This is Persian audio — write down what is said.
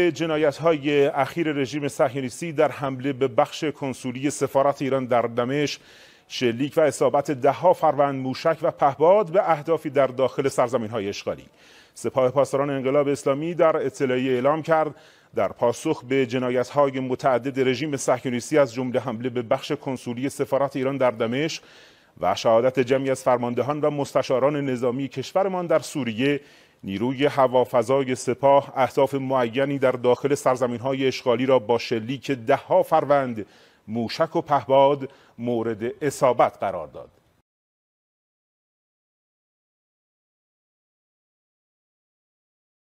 جنایت های اخیر رژیم صهیونیستی در حمله به بخش کنسولی سفارت ایران در دمشق شلیک و اصابت دهها فروند موشک و پهباد به اهدافی در داخل سرزمین های اشغالی. سپاه پاسداران انقلاب اسلامی در اطلاعیه اعلام کرد در پاسخ به جنایت های متعدد رژیم صهیونیستی از جمله حمله به بخش کنسولی سفارت ایران در دمشق و شهادت جمعی از فرماندهان و مستشاران نظامی کشورمان در سوریه نیروی هوافضای سپاه اهداف معینی در داخل سرزمین های اشغالی را با شلیک دهها فروند موشک و پهباد مورد اصابت قرار داد.